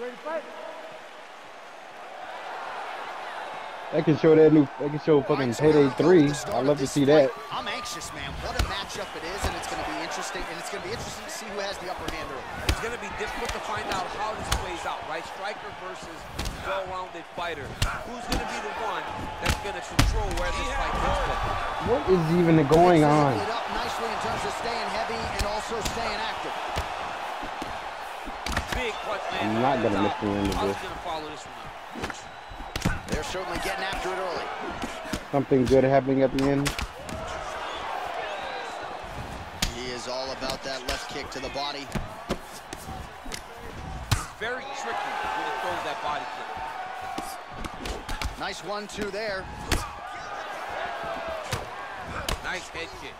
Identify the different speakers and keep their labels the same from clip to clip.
Speaker 1: Ready to fight?
Speaker 2: That can show that new. That can show fucking payday three. I'd love to see that.
Speaker 3: I'm anxious, man. What a matchup it is, and it's going to be interesting. And it's going to be interesting to see who has the upper hand early.
Speaker 4: It's going to be difficult to find out how this plays out, right? Striker versus well-rounded fighter. Who's going to be the one that's going to control where this fight takes place?
Speaker 2: What is even going on?
Speaker 3: Up nicely in terms of staying heavy and also staying active.
Speaker 4: Big punch lands.
Speaker 2: I'm not gonna miss the end of this.
Speaker 4: going to follow this one up.
Speaker 3: They're certainly getting after it early.
Speaker 2: Something good happening at the end.
Speaker 3: He is all about that left kick to the body.
Speaker 4: Very tricky when he throws that body kick.
Speaker 3: Nice one-two there.
Speaker 4: Nice head kick.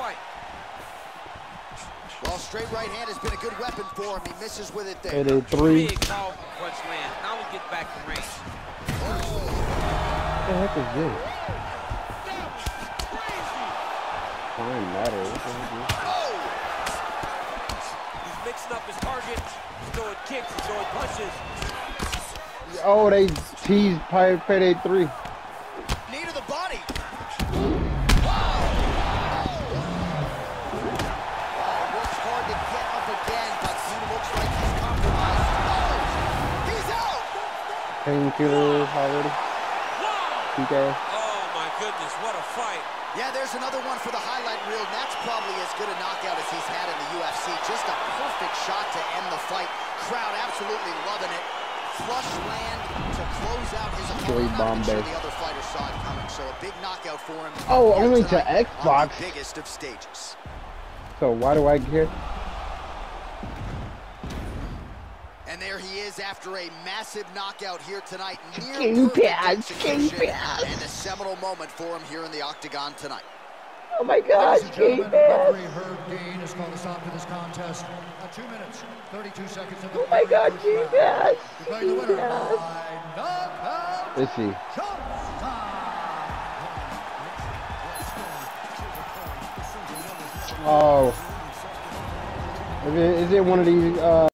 Speaker 4: fight.
Speaker 3: Well, straight right hand has been a good weapon for him. He misses with it there.
Speaker 2: 883.
Speaker 4: Big. Now we get back range.
Speaker 2: What the heck is this? Fine matter. What the heck is this?
Speaker 3: Oh!
Speaker 4: He's mixing up his target. He's throwing kicks. He's throwing punches.
Speaker 2: Oh, they teased Pirate Payday
Speaker 3: 3.
Speaker 2: Painkiller already. PK.
Speaker 4: Oh my goodness, what a fight.
Speaker 3: Yeah, there's another one for the highlight reel, and that's probably as good a knockout as he's had in the UFC. Just a perfect shot to end the fight. Crowd absolutely loving it. Flush land to close out his
Speaker 2: Straight
Speaker 3: opponent. Not even sure the other fighter saw it coming, so a big knockout for him.
Speaker 2: Oh, only to
Speaker 3: tonight on
Speaker 2: Xbox.
Speaker 3: the biggest of stages.
Speaker 2: So why do I care?
Speaker 3: And there he is after a massive knockout here tonight. Near
Speaker 2: King
Speaker 3: perfect
Speaker 2: King
Speaker 3: execution, And a seminal moment for him here in the octagon tonight.
Speaker 2: Oh my God,
Speaker 1: Ladies and gentlemen, Herb Dean has called a stop to this contest at 2 minutes, 32 seconds of the
Speaker 2: Oh my God, King
Speaker 1: round.
Speaker 2: Pass,
Speaker 1: Declaring the
Speaker 2: King
Speaker 1: winner
Speaker 2: Pass.
Speaker 1: by knockout,
Speaker 2: Let's Oh. Is it, is it one of these, uh,